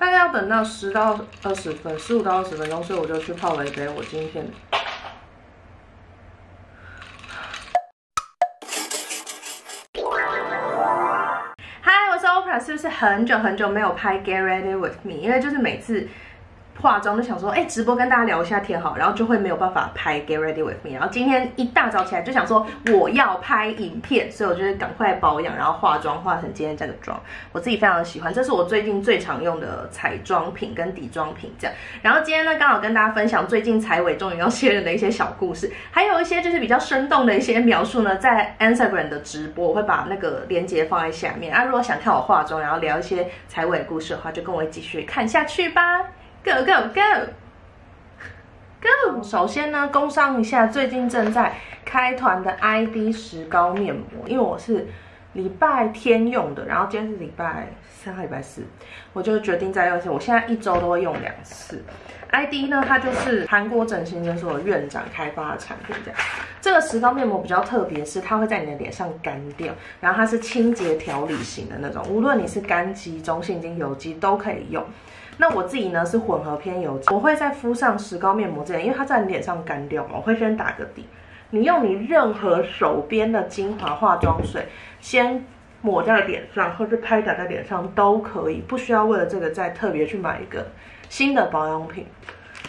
大概要等到十到二十分，十五到二十分钟，所以我就去泡了一杯我今天。嗨，我是 OPRA，是不是很久很久没有拍 Get Ready with Me？因为就是每次。化妆就想说，哎，直播跟大家聊一下天好，然后就会没有办法拍 Get Ready with Me。然后今天一大早起来就想说我要拍影片，所以我就赶快保养，然后化妆化成今天这个妆，我自己非常的喜欢，这是我最近最常用的彩妆品跟底妆品这样。然后今天呢，刚好跟大家分享最近彩尾终于要卸任的一些小故事，还有一些就是比较生动的一些描述呢，在 Instagram 的直播我会把那个链接放在下面啊。如果想看我化妆，然后聊一些彩尾故事的话，就跟我继续看下去吧。Go go go go！首先呢，工商一下最近正在开团的 ID 石膏面膜，因为我是礼拜天用的，然后今天是礼拜三、礼拜四，我就决定再用一次。我现在一周都会用两次。ID 呢，它就是韩国整形诊所的院长开发的产品，这样。这个石膏面膜比较特别，是它会在你的脸上干掉，然后它是清洁调理型的那种，无论你是干肌、中性肌、油肌都可以用。那我自己呢是混合偏油，我会在敷上石膏面膜之前，因为它在你脸上干掉嘛，我会先打个底。你用你任何手边的精华化妆水，先抹在脸上，或是拍打在脸上都可以，不需要为了这个再特别去买一个新的保养品。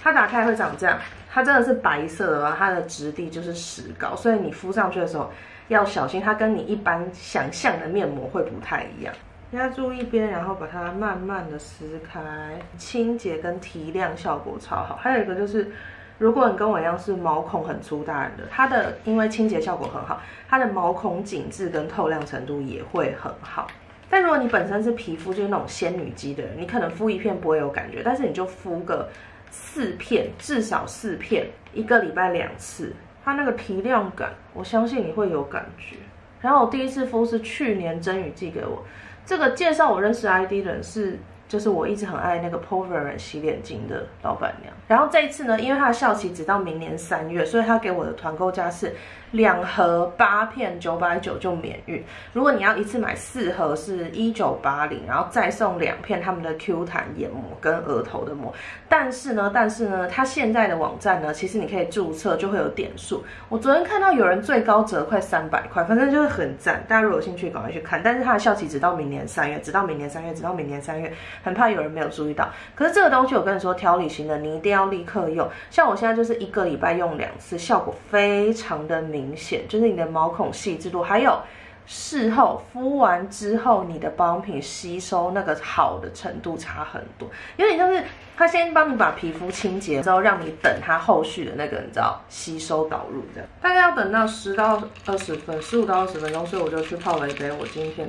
它打开会长这样，它真的是白色的，它的质地就是石膏，所以你敷上去的时候要小心，它跟你一般想象的面膜会不太一样。压住一边，然后把它慢慢的撕开，清洁跟提亮效果超好。还有一个就是，如果你跟我一样是毛孔很粗大人的，它的因为清洁效果很好，它的毛孔紧致跟透亮程度也会很好。但如果你本身是皮肤就是那种仙女肌的人，你可能敷一片不会有感觉，但是你就敷个四片，至少四片，一个礼拜两次，它那个提亮感，我相信你会有感觉。然后我第一次敷是去年真宇寄给我。这个介绍我认识 ID 的人是，就是我一直很爱那个 p o v e r 洗脸巾的老板娘。然后这一次呢，因为她的效期只到明年三月，所以她给我的团购价是。两盒八片九百九就免运，如果你要一次买四盒是一九八零，然后再送两片他们的 Q 弹眼膜跟额头的膜。但是呢，但是呢，它现在的网站呢，其实你可以注册就会有点数。我昨天看到有人最高折快三百块，反正就是很赞。大家如果有兴趣，赶快去看。但是它的效期只到明年三月，直到明年三月，直到明年三月，很怕有人没有注意到。可是这个东西我跟你说，调理型的你一定要立刻用。像我现在就是一个礼拜用两次，效果非常的明。明显就是你的毛孔细致度，还有事后敷完之后，你的保养品吸收那个好的程度差很多。有点像是他先帮你把皮肤清洁之后，让你等它后续的那个你知道吸收导入这样，大概要等到十到二十分，十五到二十分钟，所以我就去泡了一杯我今天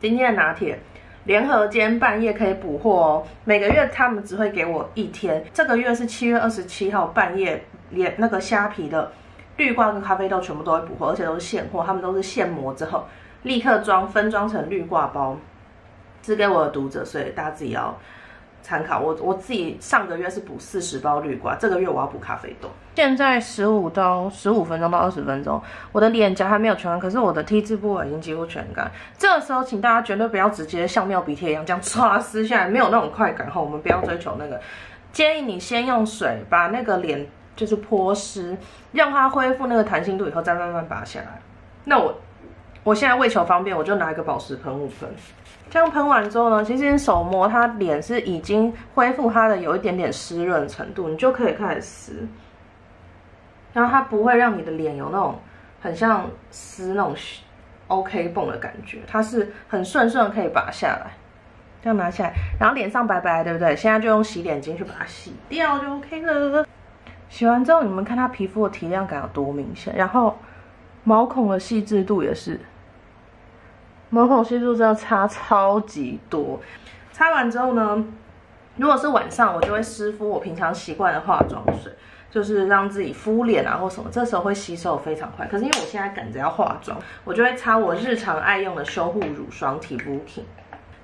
今天的拿铁。联合间半夜可以补货哦，每个月他们只会给我一天。这个月是七月二十七号半夜，连那个虾皮的绿挂跟咖啡豆全部都会补货，而且都是现货，他们都是现磨之后立刻装分装成绿挂包，只给我的读者，所以大家自己要。参考我我自己上个月是补四十包绿瓜，这个月我要补咖啡豆。现在十五到十五分钟到二十分钟，我的脸颊还没有全干，可是我的 T 字部位已经几乎全干。这个时候，请大家绝对不要直接像妙鼻贴一样这样唰撕下来，没有那种快感哈。我们不要追求那个，建议你先用水把那个脸就是泼湿，让它恢复那个弹性度以后，再慢慢拔下来。那我我现在为求方便，我就拿一个保湿喷雾喷。这样喷完之后呢，其实手摸它脸是已经恢复它的有一点点湿润程度，你就可以开始撕。然后它不会让你的脸有那种很像撕那种 OK 绷的感觉，它是很顺顺可以拔下来。这样拿起来，然后脸上白白，对不对？现在就用洗脸巾去把它洗掉就 OK 了。洗完之后，你们看它皮肤的提亮感有多明显，然后毛孔的细致度也是。毛孔细度真的差超级多，擦完之后呢，如果是晚上，我就会湿敷我平常习惯的化妆水，就是让自己敷脸啊或什么，这时候会吸收非常快。可是因为我现在赶着要化妆，我就会擦我日常爱用的修护乳霜体肤品。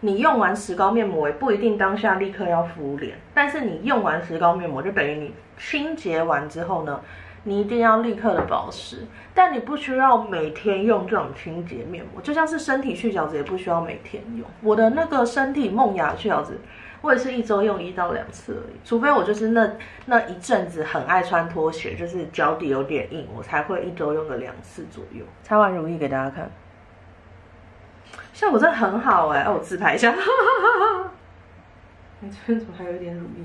你用完石膏面膜也不一定当下立刻要敷脸，但是你用完石膏面膜就等于你清洁完之后呢，你一定要立刻的保湿，但你不需要每天用这种清洁面膜，就像是身体去角质也不需要每天用。我的那个身体梦雅去角质，我也是一周用一到两次而已，除非我就是那那一阵子很爱穿拖鞋，就是脚底有点硬，我才会一周用个两次左右。擦完乳液给大家看，效果真的很好哎，我自拍一下，你这边怎么还有一点乳液？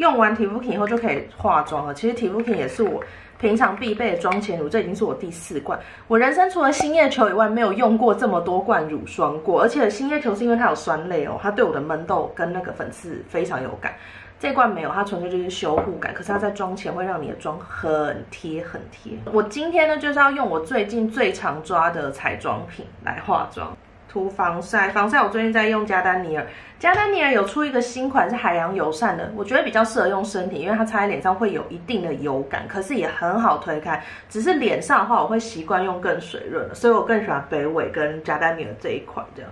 用完体肤品以后就可以化妆了。其实体肤品也是我平常必备的妆前乳，这已经是我第四罐。我人生除了新叶球以外，没有用过这么多罐乳霜过。而且新叶球是因为它有酸类哦，它对我的闷痘跟那个粉刺非常有感。这罐没有，它纯粹就是修护感。可是它在妆前会让你的妆很贴很贴。我今天呢就是要用我最近最常抓的彩妆品来化妆。涂防晒，防晒我最近在用加丹尼尔，加丹尼尔有出一个新款是海洋友善的，我觉得比较适合用身体，因为它擦在脸上会有一定的油感，可是也很好推开。只是脸上的话，我会习惯用更水润的，所以我更喜欢北纬跟加丹尼尔这一款这样。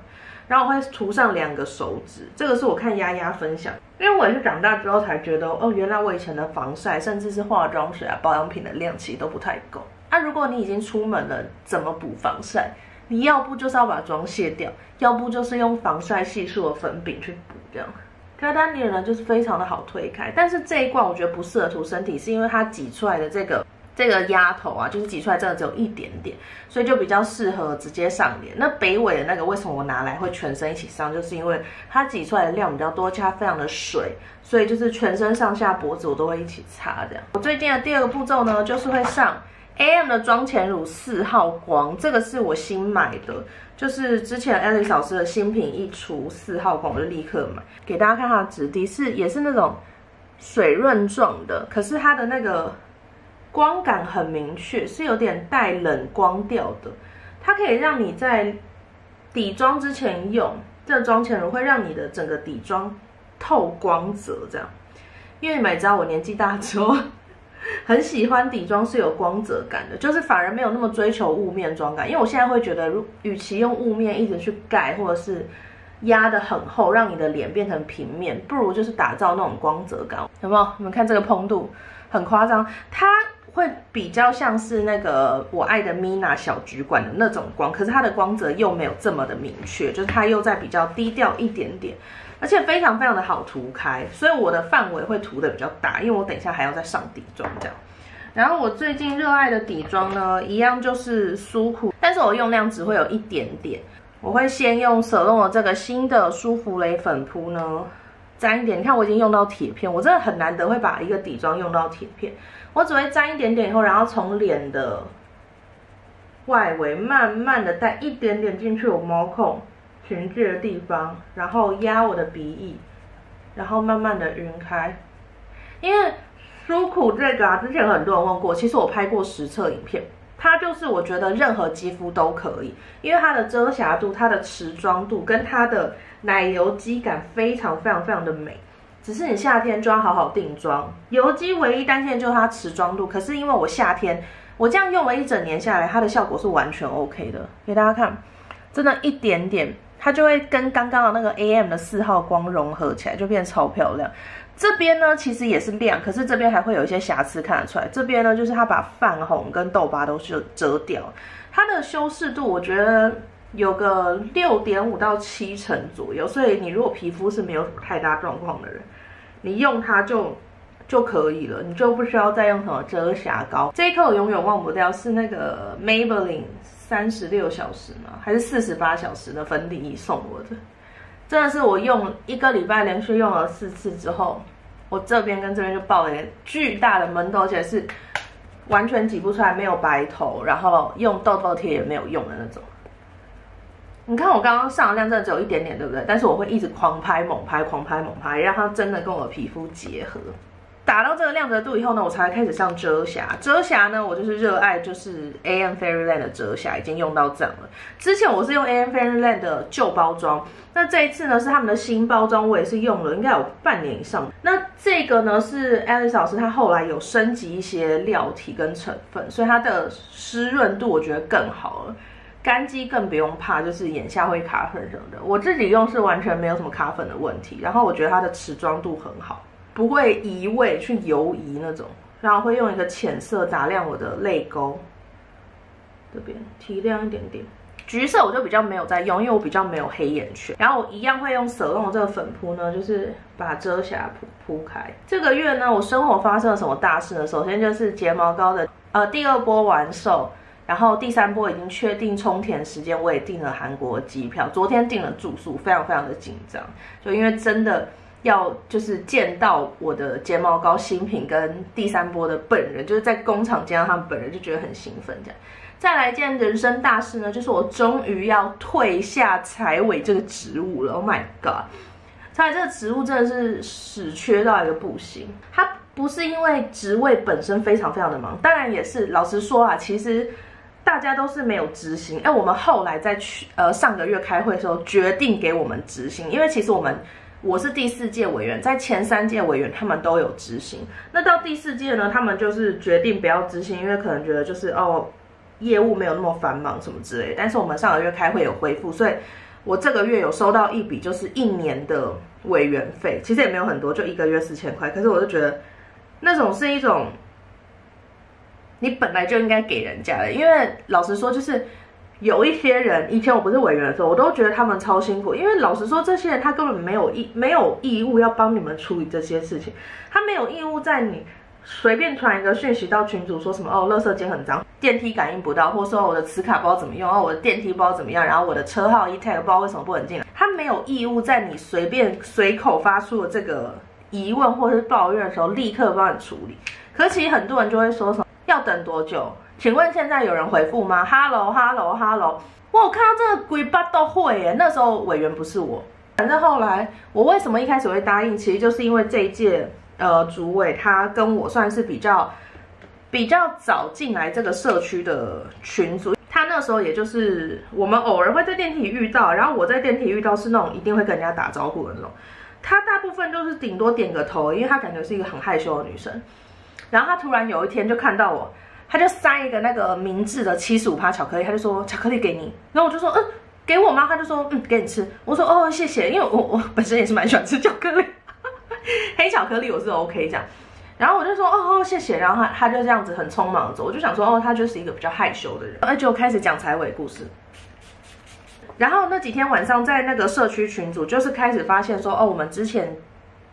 然后我会涂上两个手指，这个是我看丫丫分享，因为我也是长大之后才觉得，哦，原来我以前的防晒甚至是化妆水啊保养品的量其实都不太够。那如果你已经出门了，怎么补防晒？你要不就是要把妆卸掉，要不就是用防晒系数的粉饼去补，这样。加丹尼尔呢就是非常的好推开，但是这一罐我觉得不适合涂身体，是因为它挤出来的这个这个压头啊，就是挤出来真的只有一点点，所以就比较适合直接上脸。那北纬的那个为什么我拿来会全身一起上，就是因为它挤出来的量比较多，加非常的水，所以就是全身上下脖子我都会一起擦这样。我最近的第二个步骤呢，就是会上。A.M 的妆前乳四号光，这个是我新买的，就是之前 Alice 老师的新品一出四号光，我就立刻买，给大家看它的质地是也是那种水润状的，可是它的那个光感很明确，是有点带冷光调的，它可以让你在底妆之前用，这妆前乳会让你的整个底妆透光泽，这样，因为你们也知道我年纪大之后。很喜欢底妆是有光泽感的，就是反而没有那么追求雾面妆感，因为我现在会觉得，如与其用雾面一直去盖，或者是压的很厚，让你的脸变成平面，不如就是打造那种光泽感，有没有？你们看这个蓬度很夸张，它会比较像是那个我爱的 Mina 小橘管的那种光，可是它的光泽又没有这么的明确，就是它又在比较低调一点点。而且非常非常的好涂开，所以我的范围会涂的比较大，因为我等一下还要再上底妆这样。然后我最近热爱的底妆呢，一样就是舒酷，但是我用量只会有一点点。我会先用舍弄的这个新的舒芙蕾粉扑呢，沾一点。你看我已经用到铁片，我真的很难得会把一个底妆用到铁片。我只会沾一点点以后，然后从脸的外围慢慢的带一点点进去我毛孔。群聚的地方，然后压我的鼻翼，然后慢慢的晕开。因为舒苦这个啊，之前很多人问过，其实我拍过实测影片，它就是我觉得任何肌肤都可以，因为它的遮瑕度、它的持妆度跟它的奶油肌感非常非常非常的美。只是你夏天就要好好定妆，油肌唯一担心的就是它持妆度。可是因为我夏天我这样用了一整年下来，它的效果是完全 OK 的，给大家看，真的一点点。它就会跟刚刚的那个 AM 的四号光融合起来，就变超漂亮。这边呢其实也是亮，可是这边还会有一些瑕疵看得出来。这边呢就是它把泛红跟痘疤都是遮掉。它的修饰度我觉得有个六点五到七成左右，所以你如果皮肤是没有什么太大状况的人，你用它就就可以了，你就不需要再用什么遮瑕膏。这一颗我永远忘不掉，是那个 Maybelline。三十六小时吗？还是四十八小时的粉底液送我的？真的是我用一个礼拜连续用了四次之后，我这边跟这边就爆了一个巨大的闷痘，而且是完全挤不出来，没有白头，然后用痘痘贴也没有用的那种。你看我刚刚上的量真的只有一点点，对不对？但是我会一直狂拍、猛拍、狂拍、猛拍，让它真的跟我皮肤结合。打到这个亮泽度以后呢，我才开始上遮瑕。遮瑕呢，我就是热爱，就是 A M Fairyland 的遮瑕，已经用到这样了。之前我是用 A M Fairyland 的旧包装，那这一次呢是他们的新包装，我也是用了应该有半年以上。那这个呢是 Alice 老师他后来有升级一些料体跟成分，所以它的湿润度我觉得更好了，干肌更不用怕，就是眼下会卡粉什么的。我自己用是完全没有什么卡粉的问题，然后我觉得它的持妆度很好。不会移位去游移那种，然后会用一个浅色打亮我的泪沟，这边提亮一点点。橘色我就比较没有在用，因为我比较没有黑眼圈。然后我一样会用舍用这个粉扑呢，就是把遮瑕铺铺开。这个月呢，我生活发生了什么大事呢？首先就是睫毛膏的呃第二波完售，然后第三波已经确定充填时间，我也订了韩国机票，昨天订了住宿，非常非常的紧张，就因为真的要就是见到我的睫毛膏新品跟第三波的本人，就是在工厂见到他们本人，就觉得很兴奋这样。再来一件人生大事呢，就是我终于要退下财委这个职务了。Oh my god！财委这个职务真的是死缺到一个不行。它不是因为职位本身非常非常的忙，当然也是老实说啊，其实大家都是没有执行。哎，我们后来在去呃上个月开会的时候决定给我们执行，因为其实我们我是第四届委员，在前三届委员他们都有执行，那到第四届呢，他们就是决定不要执行，因为可能觉得就是哦。业务没有那么繁忙什么之类，但是我们上个月开会有恢复，所以我这个月有收到一笔就是一年的委员费，其实也没有很多，就一个月四千块。可是我就觉得那种是一种你本来就应该给人家的，因为老实说，就是有一些人以前我不是委员的时候，我都觉得他们超辛苦，因为老实说，这些人他根本没有义没有义务要帮你们处理这些事情，他没有义务在你。随便传一个讯息到群主，说什么哦，垃圾间很脏，电梯感应不到，或者说我的磁卡不知道怎么用，哦，我的电梯不知道怎么样，然后我的车号 e tag 不知道为什么不能进来。他没有义务在你随便随口发出的这个疑问或者是抱怨的时候，立刻帮你处理。可其实很多人就会说什么要等多久？请问现在有人回复吗？Hello Hello Hello，我有看到这个鬼巴都会耶。那时候委员不是我，反正后来我为什么一开始会答应，其实就是因为这一届。呃，主委他跟我算是比较比较早进来这个社区的群组，他那时候也就是我们偶尔会在电梯遇到，然后我在电梯遇到是那种一定会跟人家打招呼的那种，他大部分就是顶多点个头，因为他感觉是一个很害羞的女生，然后他突然有一天就看到我，他就塞一个那个明治的七十五趴巧克力，他就说巧克力给你，然后我就说嗯给我吗？他就说嗯给你吃，我说哦谢谢，因为我我本身也是蛮喜欢吃巧克力。黑巧克力我是 OK 这样，然后我就说哦哦谢谢，然后他他就这样子很匆忙走，我就想说哦他就是一个比较害羞的人，而就开始讲财委故事。然后那几天晚上在那个社区群组，就是开始发现说哦我们之前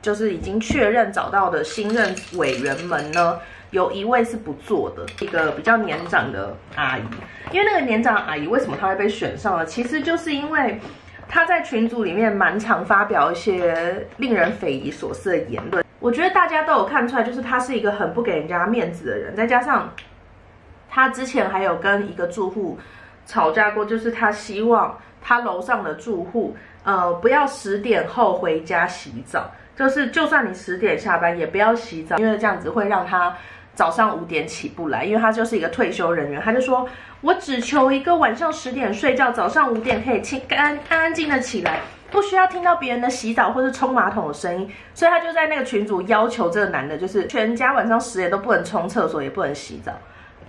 就是已经确认找到的新任委员们呢，有一位是不做的，一个比较年长的阿姨，因为那个年长阿姨为什么她会被选上了？其实就是因为。她在群组里面蛮常发表一些令人匪夷所思的言论，我觉得大家都有看出来，就是她是一个很不给人家面子的人。再加上她之前还有跟一个住户吵架过，就是她希望他楼上的住户呃不要十点后回家洗澡，就是就算你十点下班也不要洗澡，因为这样子会让他。早上五点起不来，因为他就是一个退休人员，他就说：“我只求一个晚上十点睡觉，早上五点可以清干安安静的起来，不需要听到别人的洗澡或是冲马桶的声音。”所以他就在那个群组要求这个男的，就是全家晚上十点都不能冲厕所，也不能洗澡，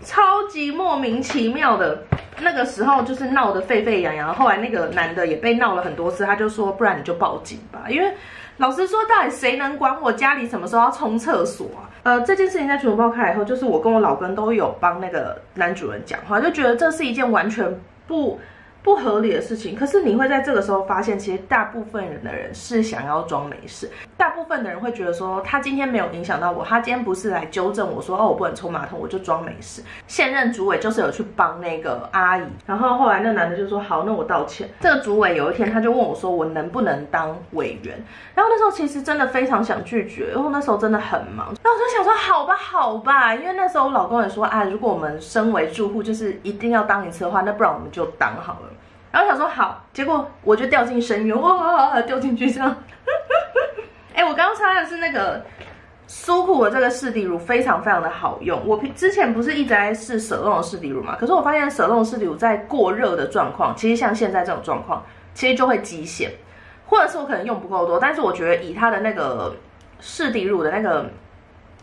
超级莫名其妙的。那个时候就是闹得沸沸扬扬，后来那个男的也被闹了很多次，他就说：“不然你就报警吧，因为。”老实说，到底谁能管我家里什么时候要冲厕所啊？呃，这件事情在群主报开以后，就是我跟我老公都有帮那个男主人讲话，就觉得这是一件完全不。不合理的事情，可是你会在这个时候发现，其实大部分人的人是想要装没事。大部分的人会觉得说，他今天没有影响到我，他今天不是来纠正我说，哦，我不能冲马桶，我就装没事。现任主委就是有去帮那个阿姨，然后后来那男的就说，好，那我道歉。这个主委有一天他就问我说，我能不能当委员？然后那时候其实真的非常想拒绝，因为那时候真的很忙。然后我就想说，好吧，好吧，因为那时候我老公也说，啊，如果我们身为住户，就是一定要当一次的话，那不然我们就当好了。然后想说好，结果我就掉进深渊，哇，掉进去这样。哎，我刚刚擦的是那个苏酷的这个试底乳，非常非常的好用。我之前不是一直在试舍弄的试底乳嘛？可是我发现舍弄试底乳在过热的状况，其实像现在这种状况，其实就会极限，或者是我可能用不够多。但是我觉得以它的那个试底乳的那个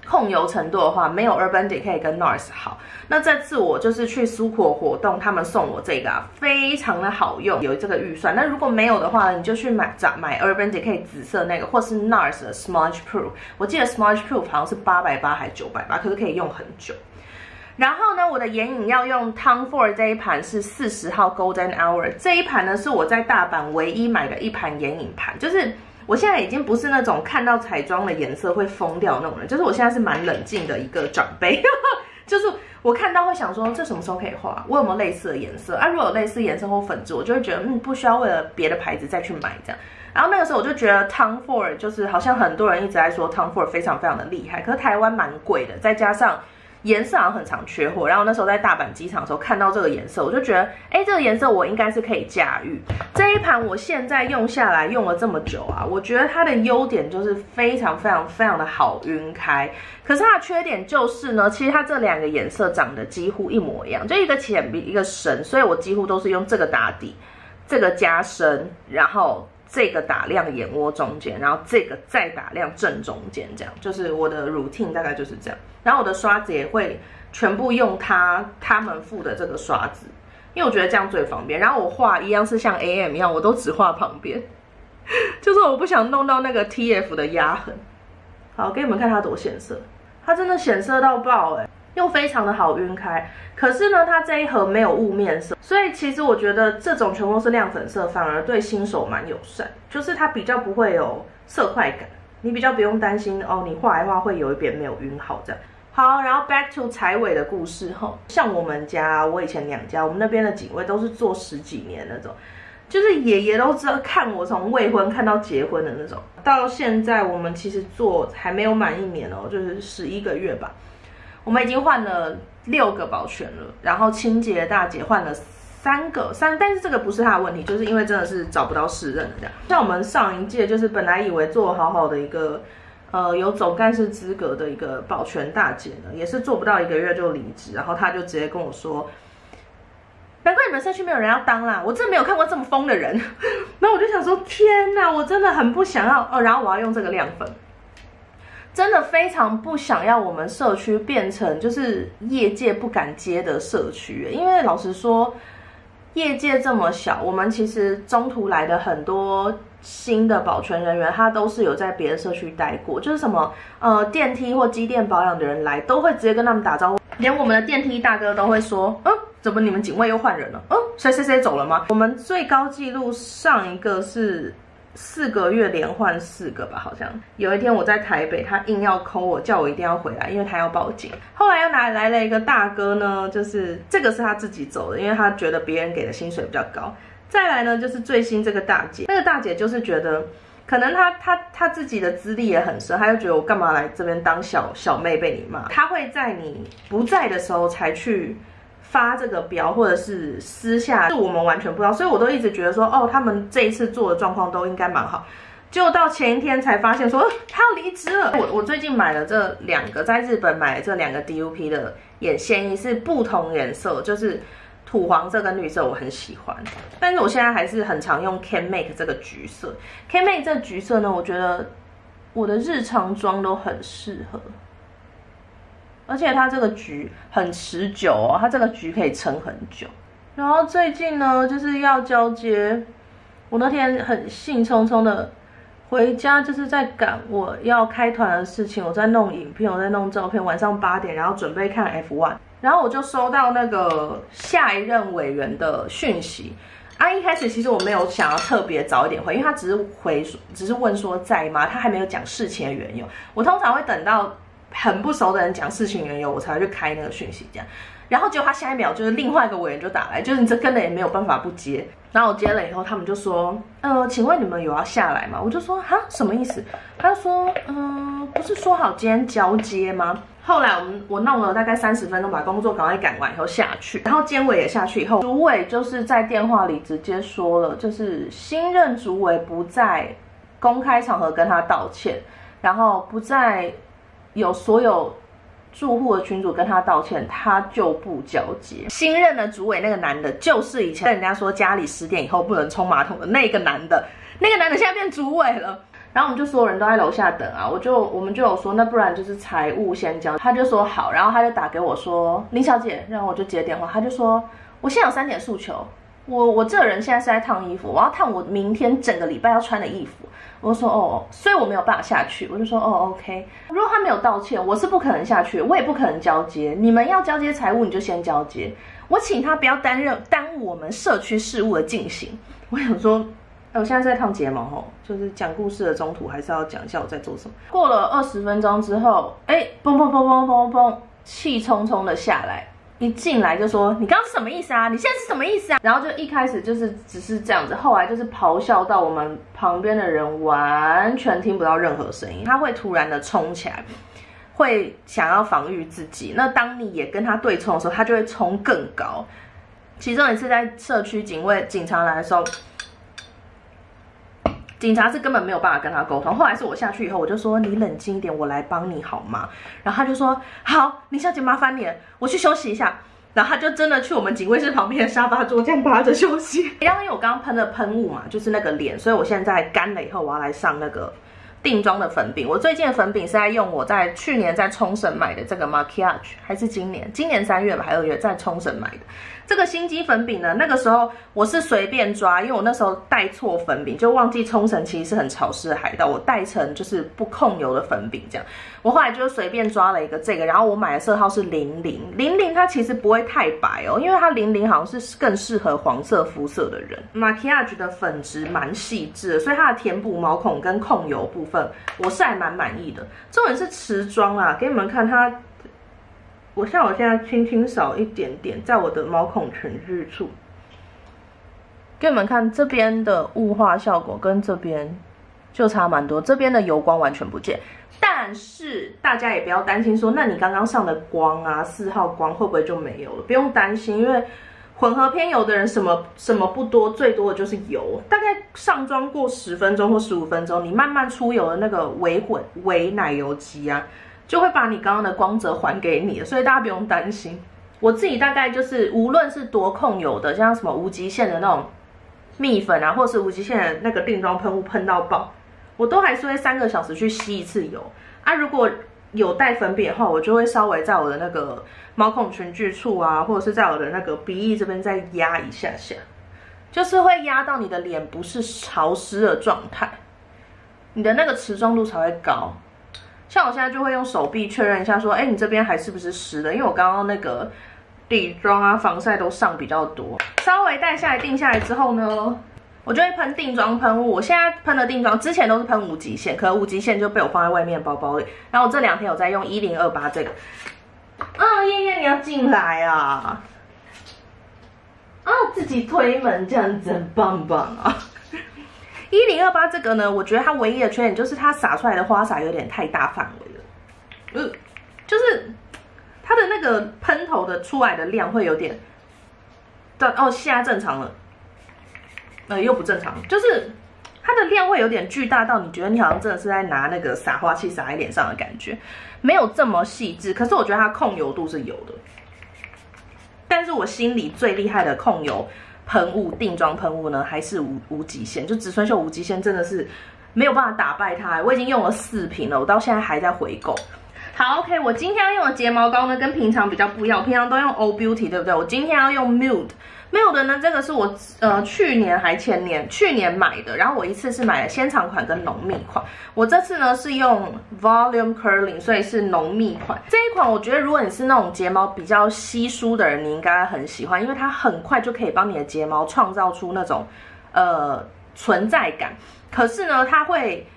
控油程度的话，没有 Urban Decay 跟 NARS 好。那这次我就是去苏果活动，他们送我这个啊，非常的好用，有这个预算。那如果没有的话，你就去买找买 Urban Decay 紫色那个，或是 NARS 的 Smudge Proof。我记得 Smudge Proof 好像是八百八还是九百八，可是可以用很久。然后呢，我的眼影要用 Tom Ford 这一盘是四十号 Golden Hour 这一盘呢，是我在大阪唯一买的一盘眼影盘，就是。我现在已经不是那种看到彩妆的颜色会疯掉那种人，就是我现在是蛮冷静的一个长辈，就是我看到会想说这什么时候可以画，我有没有类似的颜色啊？如果有类似颜色或粉质，我就会觉得嗯不需要为了别的牌子再去买这样。然后那个时候我就觉得 Tom Ford 就是好像很多人一直在说 Tom Ford 非常非常的厉害，可是台湾蛮贵的，再加上。颜色好像很常缺货，然后那时候在大阪机场的时候看到这个颜色，我就觉得，哎，这个颜色我应该是可以驾驭。这一盘我现在用下来用了这么久啊，我觉得它的优点就是非常非常非常的好晕开，可是它的缺点就是呢，其实它这两个颜色长得几乎一模一样，就一个浅比一个深，所以我几乎都是用这个打底，这个加深，然后。这个打亮眼窝中间，然后这个再打亮正中间，这样就是我的 routine 大概就是这样。然后我的刷子也会全部用它他们附的这个刷子，因为我觉得这样最方便。然后我画一样是像 AM 一样，我都只画旁边，就是我不想弄到那个 TF 的压痕。好，给你们看它多显色，它真的显色到爆哎！又非常的好晕开，可是呢，它这一盒没有雾面色，所以其实我觉得这种全部是亮粉色，反而对新手蛮友善，就是它比较不会有色块感，你比较不用担心哦，你画一画会有一点没有晕好这样。好，然后 back to 彩尾的故事哈，像我们家，我以前两家，我们那边的警卫都是做十几年那种，就是爷爷都知道看我从未婚看到结婚的那种，到现在我们其实做还没有满一年哦，就是十一个月吧。我们已经换了六个保全了，然后清洁大姐换了三个三，但是这个不是他的问题，就是因为真的是找不到适任的这样。像我们上一届就是本来以为做好好的一个，呃，有总干事资格的一个保全大姐呢，也是做不到一个月就离职，然后她就直接跟我说，难怪你们社区没有人要当啦，我真的没有看过这么疯的人。那我就想说，天哪，我真的很不想要哦，然后我要用这个亮粉。真的非常不想要我们社区变成就是业界不敢接的社区，因为老实说，业界这么小，我们其实中途来的很多新的保全人员，他都是有在别的社区待过，就是什么呃电梯或机电保养的人来，都会直接跟他们打招呼，连我们的电梯大哥都会说，嗯，怎么你们警卫又换人了？嗯，谁谁谁走了吗？我们最高纪录上一个是。四个月连换四个吧，好像有一天我在台北，他硬要 call 我，叫我一定要回来，因为他要报警。后来又拿来了一个大哥呢，就是这个是他自己走的，因为他觉得别人给的薪水比较高。再来呢，就是最新这个大姐，那个大姐就是觉得，可能她她她自己的资历也很深，她就觉得我干嘛来这边当小小妹被你骂？她会在你不在的时候才去。发这个标，或者是私下，是我们完全不知道，所以我都一直觉得说，哦，他们这一次做的状况都应该蛮好，就到前一天才发现说他要离职了。我我最近买了这两个，在日本买的这两个 DUP 的眼线衣是不同颜色，就是土黄色跟绿色，我很喜欢。但是我现在还是很常用 Can Make 这个橘色，Can Make 这橘色呢，我觉得我的日常妆都很适合。而且它这个橘很持久哦，它这个橘可以撑很久。然后最近呢，就是要交接，我那天很兴冲冲的回家，就是在赶我要开团的事情，我在弄影片，我在弄照片。晚上八点，然后准备看 F one，然后我就收到那个下一任委员的讯息。啊，一开始其实我没有想要特别早一点回，因为他只是回，只是问说在吗？他还没有讲事情的缘由。我通常会等到。很不熟的人讲事情缘由，我才会去开那个讯息这样，然后结果他下一秒就是另外一个委员就打来，就是你这根本也没有办法不接。然后我接了以后，他们就说，呃，请问你们有要下来吗？我就说，哈，什么意思？他说，嗯，不是说好今天交接吗？后来我们我弄了大概三十分钟，把工作赶快赶完以后下去，然后监委也下去以后，主委就是在电话里直接说了，就是新任主委不在公开场合跟他道歉，然后不在。有所有住户的群主跟他道歉，他就不交接。新任的主委那个男的，就是以前跟人家说家里十点以后不能冲马桶的那个男的，那个男的现在变主委了。然后我们就所有人都在楼下等啊，我就我们就有说，那不然就是财务先交，他就说好，然后他就打给我说林小姐，然后我就接电话，他就说我现在有三点诉求，我我这个人现在是在烫衣服，我要烫我明天整个礼拜要穿的衣服，我就说哦，所以我没有办法下去，我就说哦 OK，如果他没有道歉，我是不可能下去，我也不可能交接，你们要交接财务你就先交接，我请他不要担任耽误我们社区事务的进行，我想说。我现在在烫睫毛吼，就是讲故事的中途还是要讲一下我在做什么。过了二十分钟之后，哎，嘣嘣嘣嘣嘣嘣，气冲冲的下来，一进来就说：“你刚刚是什么意思啊？你现在是什么意思啊？”然后就一开始就是只是这样子，后来就是咆哮到我们旁边的人完全听不到任何声音。他会突然的冲起来，会想要防御自己。那当你也跟他对冲的时候，他就会冲更高。其中一次在社区警卫警察来的时候。警察是根本没有办法跟他沟通。后来是我下去以后，我就说你冷静一点，我来帮你好吗？然后他就说好，林小姐麻烦你，我去休息一下。然后他就真的去我们警卫室旁边的沙发桌这样趴着休息。然 后因为我刚刚喷了喷雾嘛，就是那个脸，所以我现在干了以后，我要来上那个定妆的粉饼。我最近的粉饼是在用我在去年在冲绳买的这个 Makiage，还是今年今年三月吧，还有月在冲绳买的。这个心机粉饼呢？那个时候我是随便抓，因为我那时候带错粉饼，就忘记冲绳其实是很潮湿的海岛，我带成就是不控油的粉饼这样。我后来就随便抓了一个这个，然后我买的色号是零零零零，它其实不会太白哦，因为它零零好像是更适合黄色肤色的人。Makiage 的粉质蛮细致的，所以它的填补毛孔跟控油部分，我是还蛮满意的。重点是持妆啊，给你们看它。我像我现在轻轻扫一点点，在我的毛孔全日处，给你们看这边的雾化效果跟这边就差蛮多，这边的油光完全不见。但是大家也不要担心，说那你刚刚上的光啊，四号光会不会就没有了？不用担心，因为混合偏油的人什么什么不多，最多的就是油。大概上妆过十分钟或十五分钟，你慢慢出油的那个微混微奶油肌啊。就会把你刚刚的光泽还给你，所以大家不用担心。我自己大概就是，无论是多控油的，像什么无极限的那种蜜粉啊，或是无极限的那个定妆喷雾喷到爆，我都还是会三个小时去吸一次油啊。如果有带粉饼的话，我就会稍微在我的那个毛孔群聚处啊，或者是在我的那个鼻翼这边再压一下下，就是会压到你的脸不是潮湿的状态，你的那个持妆度才会高。像我现在就会用手臂确认一下，说，哎，你这边还是不是湿的？因为我刚刚那个底妆啊、防晒都上比较多，稍微带下来定下来之后呢，我就会喷定妆喷雾。我现在喷的定妆，之前都是喷无极限，可无极限就被我放在外面包包里。然后我这两天有在用一零二八这个。啊，燕燕你要进来啊！啊，自己推门这样子棒棒啊！一零二八这个呢，我觉得它唯一的缺点就是它撒出来的花洒有点太大范围了，嗯，就是它的那个喷头的出来的量会有点，但哦现在正常了，呃又不正常，就是它的量会有点巨大到你觉得你好像真的是在拿那个撒花器撒在脸上的感觉，没有这么细致，可是我觉得它控油度是有的，但是我心里最厉害的控油。喷雾定妆喷雾呢，还是无无极限？就植村秀无极限真的是没有办法打败它。我已经用了四瓶了，我到现在还在回购。好，OK，我今天要用的睫毛膏呢，跟平常比较不一样。我平常都用 O Beauty，对不对？我今天要用 Mute。没有的呢，这个是我呃去年还前年去年买的，然后我一次是买了纤长款跟浓密款，我这次呢是用 Volume Curling，所以是浓密款。这一款我觉得如果你是那种睫毛比较稀疏的人，你应该很喜欢，因为它很快就可以帮你的睫毛创造出那种呃存在感。可是呢，它会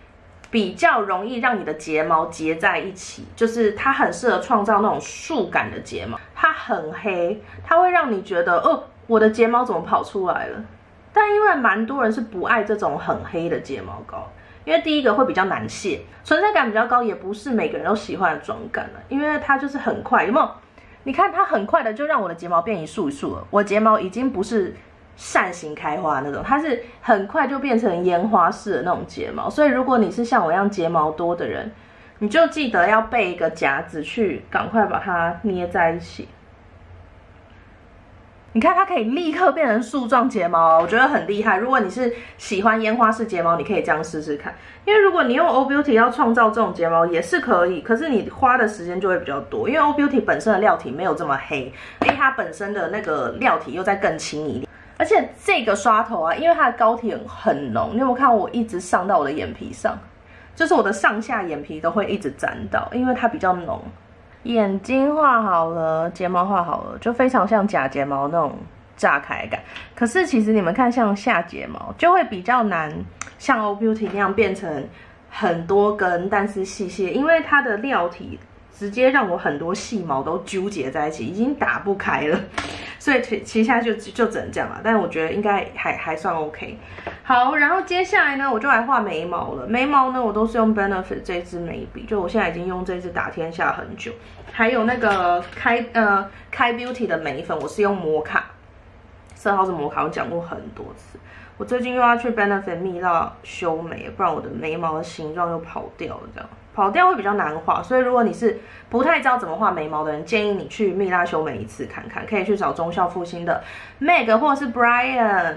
比较容易让你的睫毛结在一起，就是它很适合创造那种束感的睫毛。它很黑，它会让你觉得哦。我的睫毛怎么跑出来了？但因为蛮多人是不爱这种很黑的睫毛膏，因为第一个会比较难卸，存在感比较高，也不是每个人都喜欢的妆感了。因为它就是很快，有没有？你看它很快的就让我的睫毛变一束一束了。我睫毛已经不是扇形开花那种，它是很快就变成烟花式的那种睫毛。所以如果你是像我一样睫毛多的人，你就记得要备一个夹子去赶快把它捏在一起。你看它可以立刻变成树状睫毛，我觉得很厉害。如果你是喜欢烟花式睫毛，你可以这样试试看。因为如果你用 O Beauty 要创造这种睫毛也是可以，可是你花的时间就会比较多。因为 O Beauty 本身的料体没有这么黑，因为它本身的那个料体又再更轻一点。而且这个刷头啊，因为它的膏体很浓，你有没有看我一直上到我的眼皮上？就是我的上下眼皮都会一直沾到，因为它比较浓。眼睛画好了，睫毛画好了，就非常像假睫毛那种炸开感。可是其实你们看，像下睫毛就会比较难，像 O Beauty 那样变成很多根，但是细细，因为它的料体直接让我很多细毛都纠结在一起，已经打不开了。所以其其实就就只能这样了，但我觉得应该还还算 OK。好，然后接下来呢，我就来画眉毛了。眉毛呢，我都是用 Benefit 这支眉笔，就我现在已经用这支打天下很久。还有那个开呃开 Beauty 的眉粉，我是用摩卡，色号是摩卡，我讲过很多次。我最近又要去 Benefit 蜜蜡修眉，不然我的眉毛的形状又跑掉了，这样。跑掉会比较难画，所以如果你是不太知道怎么画眉毛的人，建议你去蜜蜡修眉一次看看，可以去找中校复兴的 Meg 或者是 Brian，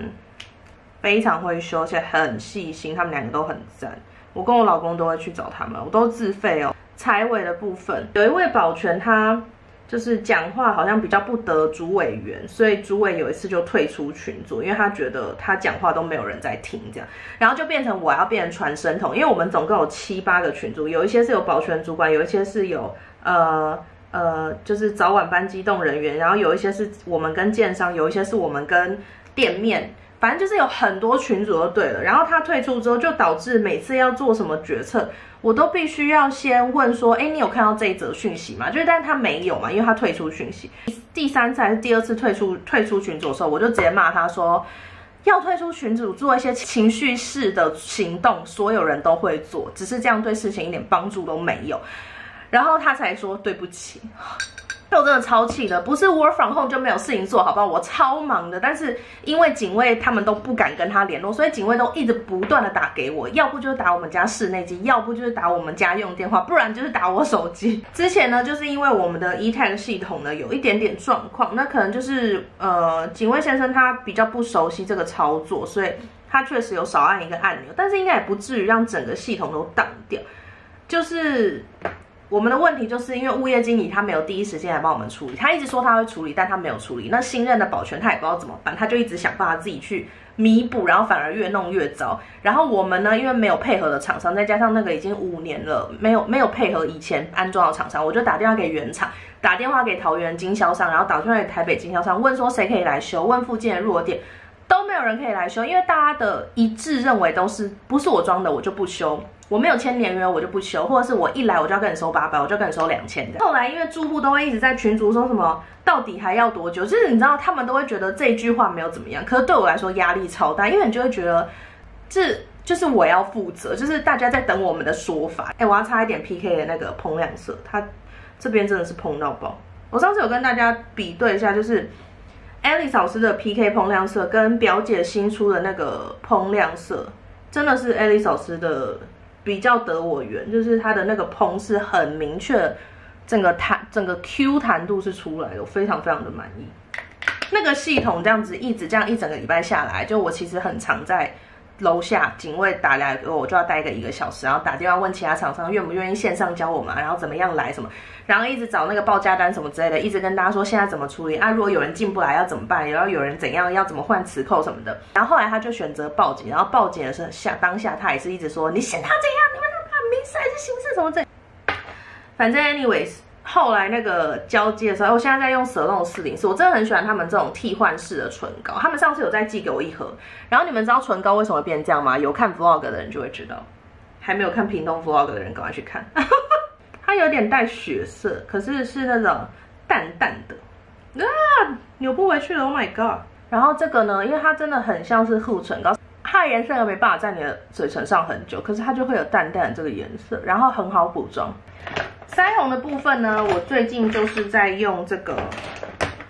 非常会修，而且很细心，他们两个都很赞。我跟我老公都会去找他们，我都自费哦。财委的部分，有一位保全他。就是讲话好像比较不得主委员，所以主委有一次就退出群组，因为他觉得他讲话都没有人在听，这样，然后就变成我要变成传声筒，因为我们总共有七八个群组，有一些是有保全主管，有一些是有呃呃，就是早晚班机动人员，然后有一些是我们跟建商，有一些是我们跟店面。反正就是有很多群主就对了，然后他退出之后，就导致每次要做什么决策，我都必须要先问说，哎，你有看到这一则讯息吗？就是，但是他没有嘛，因为他退出讯息。第三次还是第二次退出退出群组的时候，我就直接骂他说，要退出群组做一些情绪式的行动，所有人都会做，只是这样对事情一点帮助都没有。然后他才说对不起。我真的超气的，不是 work from home 就没有事情做，好不好？我超忙的，但是因为警卫他们都不敢跟他联络，所以警卫都一直不断的打给我，要不就是打我们家室内机，要不就是打我们家用电话，不然就是打我手机。之前呢，就是因为我们的 e tag 系统呢有一点点状况，那可能就是呃警卫先生他比较不熟悉这个操作，所以他确实有少按一个按钮，但是应该也不至于让整个系统都挡掉，就是。我们的问题就是因为物业经理他没有第一时间来帮我们处理，他一直说他会处理，但他没有处理。那新任的保全他也不知道怎么办，他就一直想办法自己去弥补，然后反而越弄越糟。然后我们呢，因为没有配合的厂商，再加上那个已经五年了，没有没有配合以前安装的厂商，我就打电话给原厂，打电话给桃园经销商，然后打电话给台北经销商，问说谁可以来修，问附近的弱点，都没有人可以来修，因为大家的一致认为都是不是我装的，我就不修。我没有签年约，我就不修，或者是我一来我就要跟你收八百，我就跟你收两千的。后来因为住户都会一直在群组说什么，到底还要多久？就是你知道，他们都会觉得这句话没有怎么样，可是对我来说压力超大，因为你就会觉得这就是我要负责，就是大家在等我们的说法。哎，我要擦一点 PK 的那个蓬亮色，它这边真的是蓬到爆。我上次有跟大家比对一下，就是 Alice 老师的 PK 蓬亮色跟表姐新出的那个蓬亮色，真的是 Alice 老师的。比较得我缘，就是它的那个蓬是很明确，整个弹整个 Q 弹度是出来的，我非常非常的满意。那个系统这样子一直这样一整个礼拜下来，就我其实很常在。楼下警卫打来给我，就要待个一个小时，然后打电话问其他厂商愿不愿意线上教我们，然后怎么样来什么，然后一直找那个报价单什么之类的，一直跟大家说现在怎么处理啊？如果有人进不来要怎么办？然后有人怎样要怎么换磁扣什么的。然后后来他就选择报警，然后报警的时候下当下他也是一直说你嫌他怎样？你们他民事还是刑事什么这？反正 anyways。后来那个交接的时候，我现在在用舍弄四零四，我真的很喜欢他们这种替换式的唇膏。他们上次有再寄给我一盒，然后你们知道唇膏为什么会变这样吗？有看 vlog 的人就会知道，还没有看屏东 vlog 的人赶快去看。它有点带血色，可是是那种淡淡的啊，扭不回去了，Oh my god！然后这个呢，因为它真的很像是护唇膏，它的颜色又没办法在你的嘴唇上很久，可是它就会有淡淡的这个颜色，然后很好补妆。腮红的部分呢，我最近就是在用这个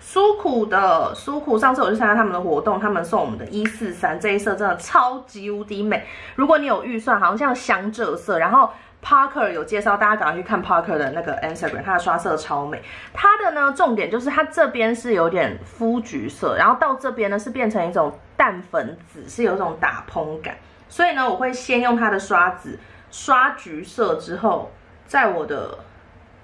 苏苦的苏苦，上次我去参加他们的活动，他们送我们的一四三这一色真的超级无敌美。如果你有预算，好像像香蔗色，然后 Parker 有介绍，大家赶快去看 Parker 的那个 Instagram，它的刷色超美。它的呢重点就是它这边是有点肤橘色，然后到这边呢是变成一种淡粉紫，是有一种打蓬感。所以呢，我会先用它的刷子刷橘色之后，在我的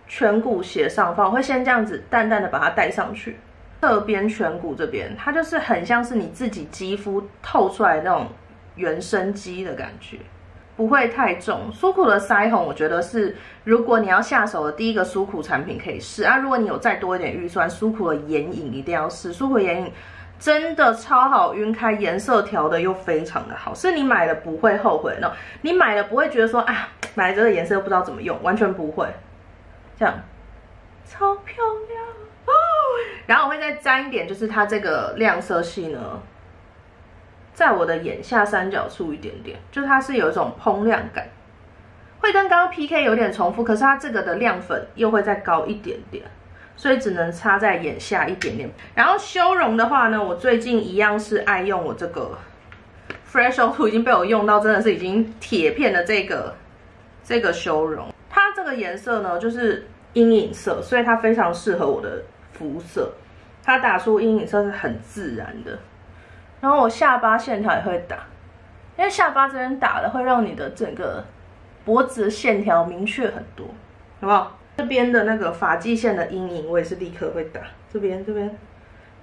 颧骨斜上方，我会先这样子淡淡的把它带上去。侧边颧骨这边，它就是很像是你自己肌肤透出来那种原生肌的感觉，不会太重。苏苦的腮红，我觉得是如果你要下手的第一个苏苦产品可以试啊。如果你有再多一点预算，苏苦的眼影一定要试。苏苦眼影真的超好晕开，颜色调的又非常的好，是你买了不会后悔那种。你买了不会觉得说啊，买了这个颜色又不知道怎么用，完全不会。这样，超漂亮哦。然后我会再沾一点，就是它这个亮色系呢，在我的眼下三角处一点点，就是它是有一种蓬亮感，会跟刚刚 PK 有点重复，可是它这个的亮粉又会再高一点点，所以只能擦在眼下一点点。然后修容的话呢，我最近一样是爱用我这个 Fresho，已经被我用到真的是已经铁片的这个这个修容，个颜色呢就是阴影色，所以它非常适合我的。肤色，它打出阴影色是很自然的。然后我下巴线条也会打，因为下巴这边打了会让你的整个脖子线条明确很多，好不好？这边的那个发际线的阴影我也是立刻会打，这边这边。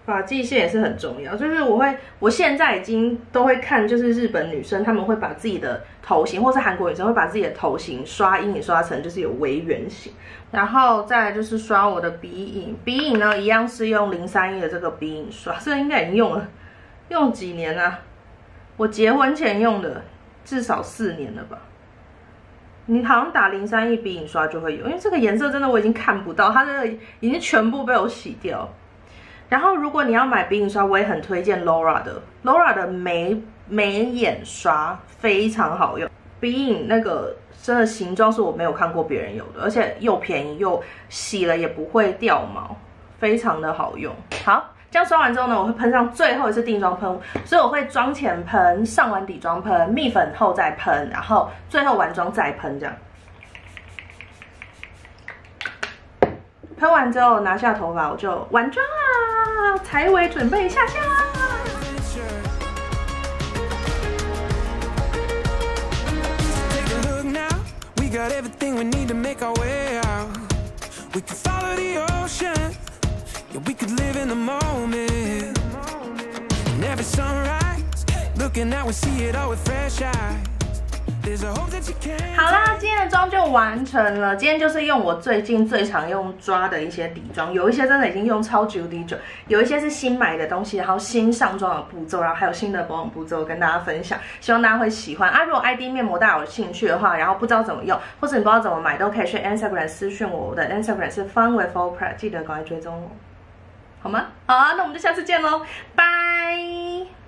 发际线也是很重要，就是我会，我现在已经都会看，就是日本女生她们会把自己的头型，或是韩国女生会把自己的头型刷阴影刷成就是有微圆形，然后再就是刷我的鼻影，鼻影呢一样是用零三一的这个鼻影刷，这应该已经用了，用几年了？我结婚前用的，至少四年了吧？你好像打零三一鼻影刷就会有，因为这个颜色真的我已经看不到，它这个已经全部被我洗掉。然后，如果你要买鼻影刷，我也很推荐 Laura 的 Laura 的眉眉眼刷非常好用。鼻影那个真的形状是我没有看过别人有的，而且又便宜又洗了也不会掉毛，非常的好用。好，这样刷完之后呢，我会喷上最后一次定妆喷雾，所以我会妆前喷，上完底妆喷，蜜粉后再喷，然后最后完妆再喷这样。喷完之后拿下头发，我就完妆啦！才尾准备下线啦！ 好啦，今天的妆就完成了。今天就是用我最近最常用抓的一些底妆，有一些真的已经用超级无敌久，有一些是新买的东西，然后新上妆的步骤，然后还有新的保养步骤跟大家分享，希望大家会喜欢啊。如果 ID 面膜大家有兴趣的话，然后不知道怎么用，或者你不知道怎么买，都可以去 Instagram 私讯我，我的 Instagram 是 Fun with opra 记得赶快追踪我，好吗？好啊，那我们就下次见喽，拜。